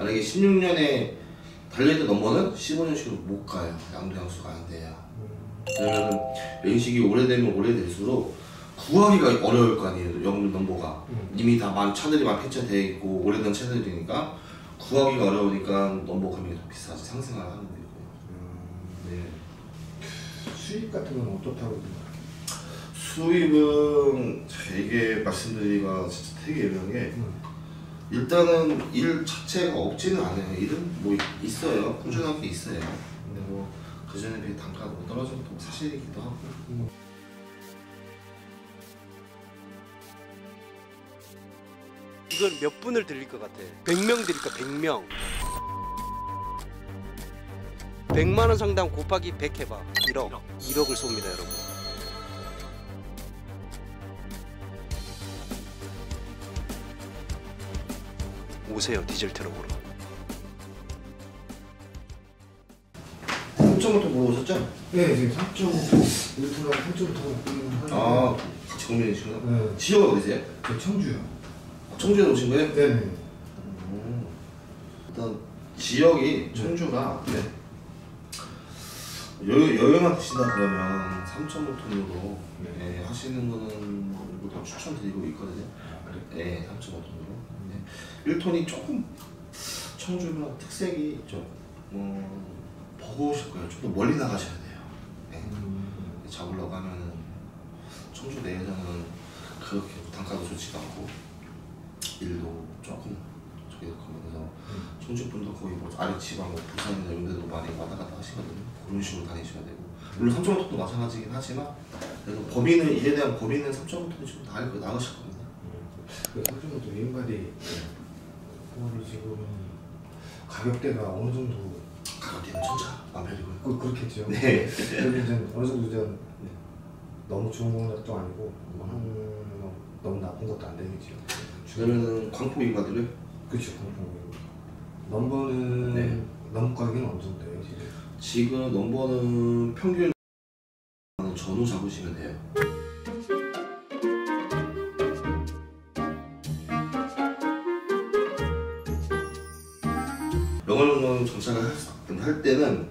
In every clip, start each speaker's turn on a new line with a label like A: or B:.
A: 만약에 16년에 달려있던 넘버는 15년씩으로 못 가요. 양도양수가 안 돼요. 왜냐면 연식이 오래되면 오래될수록 구하기가 어려울 거 아니에요. 영 넘버가 이미 다 많은 차들이 많이 폐차되어 있고 오래된 차들이니까 구하기가 어려우니까 넘버 금액이 더 비싸지 상승을 하는 거고요. 네.
B: 수익 같은 건 어떻다고 생각해요?
A: 수입은 이게 말씀드리기가 진짜 되게 애매한 게 일단은 일 자체가 없지는 않아요. 일은 뭐 있어요. 꾸준하게 있어요. 근데 뭐 그전에 비해 단가가 뭐 떨어진 것도 사실이기도 하고
C: 이건 몇 분을 드릴 것 같아? 100명 드릴까? 100명. 100만 원 상당 곱하기 100 해봐. 1억. 1억 을 쏩니다, 여러분. 오세요, 디젤 트럭으로.
A: 3.5톤 물어보셨죠?
B: 네, 지금 3.5 울트라 3.5 하는데
A: 아 같이 고민이시구나.
B: 네,
A: 지역 어디세요?
B: 저 청주요.
A: 청주에 오신 거예요?
B: 네네.
A: 음. 일단 지역이 청주가 네. 여, 여행만 드신다 그러면 3.5톤으로 네, 하시는 거는 다 추천드리고 있거든요. 네, 3.5톤으로. 네. 1톤이 조금 청주는 특색이 좀 음, 버거우실 거예요. 좀 더 멀리 나가셔야 돼요. 네.
B: 음,
A: 잡으려고 하면은 청주 내에서는 그렇게 단가도 좋지가 않고 일도 조금 저기 그래서 청주 분도 거의 뭐 아래 지방 뭐 부산이나 이런 데도 많이 왔다 갔다 하시거든요. 그런 식으로 다니셔야 되고 물론 3.5톤도 마찬가지긴 하지만 그래도 범위는 일에 대한 범위는 3.5톤이 좀 나을 거 나으실 겁니다.
B: 그 3.5도 윙바디 그거를 지금 가격대가 어느 정도
A: 가격대는 천차 만별이고요.
B: 그, 그렇겠죠.
A: 네.
B: 그래도 이제 어느 정도 좀 너무 좋은 것도 아니고 뭐 한, 뭐 너무 나쁜 것도 안 되겠죠.
A: 그러면은 광폭 인가들을
B: 그렇죠. 넘버는
A: 네.
B: 넘 가격은 어느 정도예요 지금?
A: 지금 넘버는 평균 전후 잡으시면 돼요. 영월공원 정착을 할- 할 때는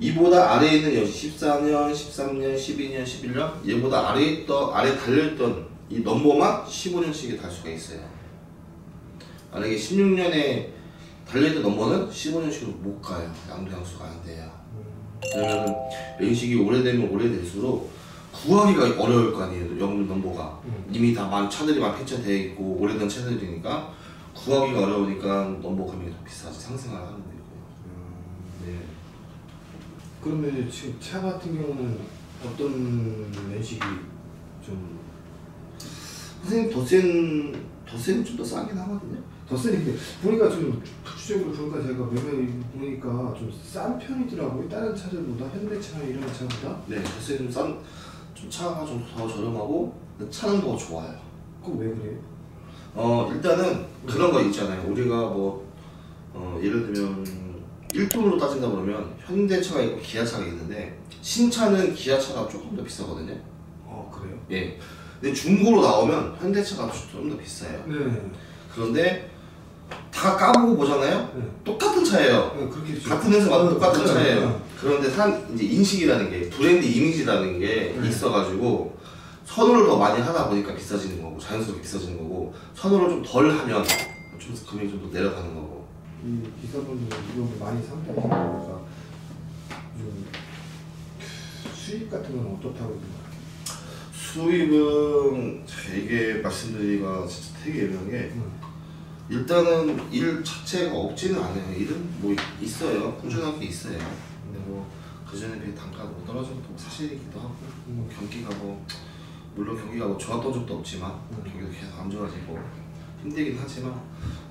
A: 이보다 아래에 있는 연식 14년, 13년, 12년, 11년 얘보다 아래에 있던 아래 달려있던 이 넘버만 15년씩에 달 수가 있어요. 만약에 16년에 달려있던 넘버는 15년씩으로 못 가요. 양도양수가 안 돼요. 왜냐면 연식이 오래되면 오래될수록 구하기가 어려울 거 아니에요. 영 넘버가 이미 다 많은 차들이 많이 폐차되어 있고 오래된 차들이니까 구하기가 어려우니까 넘버 금액이 더 비싸지 상승을 하는 거고요. 네.
B: 그러면 지금 차 같은 경우는 어떤 연식이 좀
A: 선생님 더센 더센 좀더 싸긴 하거든요.
B: 더 세는데 보니까 좀 구체적으로 보니까 제가 몇몇 보니까 좀 싼 편이더라고요. 다른 차들보다 현대차 이런 차보다.
A: 네, 더센 좀싼좀 차가 좀 더 저렴하고 근데 차는 더 좋아요.
B: 그거 왜 그래요?
A: 어 일단은 그런 거 있잖아요. 우리가 뭐 어, 예를 들면 1톤으로 따진다 그러면 현대차가 있고 기아차가 있는데 신차는 기아차가 조금 더 비싸거든요.
B: 어 그래요?
A: 예. 근데 중고로 나오면 현대차가 좀 더 비싸요.
B: 네.
A: 그런데 다 까보고 보잖아요.
B: 네.
A: 똑같은 차예요.
B: 네 그렇게
A: 같은 회사마다 똑같은
B: 네,
A: 차예요.
B: 네.
A: 그런데 산 이제 인식이라는 게 브랜드 이미지라는 게
B: 네.
A: 있어가지고 선호를 더 많이 하다 보니까 비싸지는 거고 자연스럽게 비싸지는 거고 선호를 좀 덜 하면 좀 금액이 좀 더 내려가는 거고.
B: 이 기사분들이 이거 많이 상담하니까 좀 수익 같은 건 어떻다고 생각해요?
A: 수입은 이게 말씀드리기가 진짜 되게 애매한 게
B: 음.
A: 일단은 일 자체가 없지는 않아요. 일은 뭐 있어요. 꾸준하게 있어요. 근데 뭐 그전에 비해 단가가 뭐 떨어진 것도 사실이기도 하고 뭐 경기가 뭐 물론 경기가 뭐 좋았던 적도 없지만
B: 음.
A: 경기도 계속 안 좋아지고 힘들긴 하지만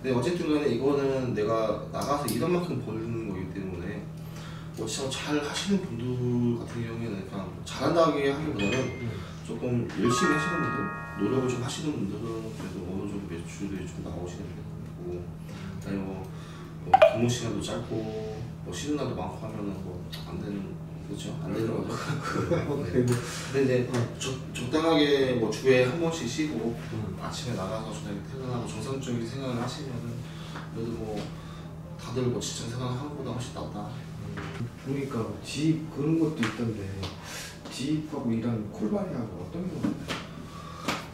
A: 근데 어쨌든 간에 이거는 내가 나가서 이런 만큼 벌는 거기 때문에 뭐 진짜 잘 하시는 분들 같은 경우에는 그냥 잘한다고 하기보다는 조금 열심히 하시는 분들 노력을 좀 하시는 분들은 그래도 어느 정도 매출이 좀 나오시는 분이고 아니 뭐, 뭐 근무 시간도 짧고 뭐 쉬는 날도 많고 하면은 뭐 안 되는 그렇죠 안 되는 거죠. 네. 근데 이제 적, 적당하게 뭐 주에 한 번씩 쉬고 아침에 나가서 저녁에 퇴근하고 정상적인 생활을 하시면은 그래도 뭐 다들 뭐 직장 생활 하는 것보다 훨씬 낫다.
B: 보니까 집 그런 것도 있던데 집하고 일하는 콜바리하고 어떤 게 다르나요?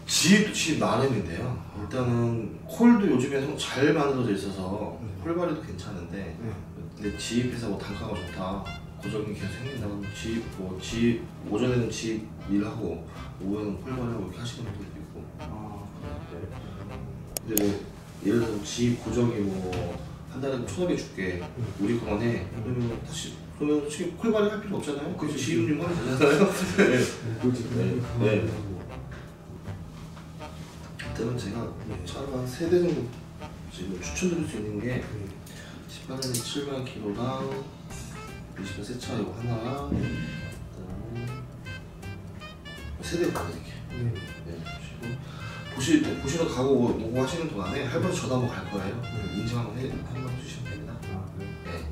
A: 지입도 지입 나름인데요. 일단은 콜도 요즘에 좀잘 만들어져 있어서 콜바리도 괜찮은데
B: 네.
A: 근데 지입해서 뭐 단가가 좋다. 고정이 계속 생긴다면 지입 뭐 지입 오전에는 지입 일하고 오후에는 콜바리하고 이렇게 하시는 분들도 있고.
B: 아,
A: 근데 뭐 예를 들어 지입 고정이 뭐 한 달에 천억에 줄게 우리 그만 해 그러면 다시 그러면 솔직히 콜바리 할 필요 없잖아요. 그 지입률만 하면 되잖아요. 네.
B: 그지
A: 네. 네. 그때는 제가 차가 한 세대 정도 지금 추천드릴 수 있는 게 18년에 7만 킬로 보시면 세차하고 하나 세대로 가드릴게요 보시 보시러 가고 오고 하시는 동안에 할머니 전화 한번 갈 거예요 네. 인증 한번 해, 한번 주시면 됩니다 아, 네. 네.